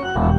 Bye.